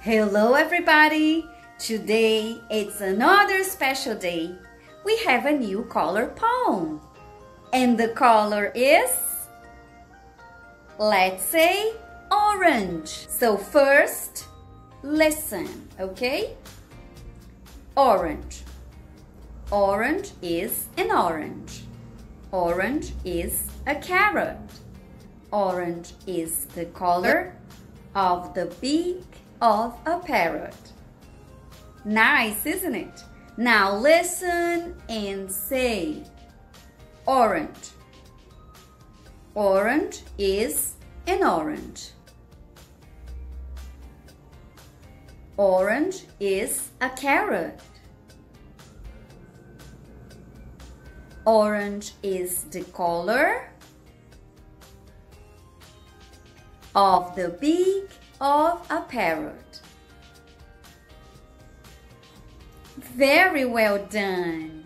Hello, everybody! Today it's another special day. We have a new color poem. And the color is, let's say, orange. So, first, listen, okay? Orange. Orange is an orange. Orange is a carrot. Orange is the color of the beak of a parrot. Nice, isn't it? Now listen and say orange. Orange is an orange. Orange is a carrot. Orange is the color of the beak of a parrot. Very well done.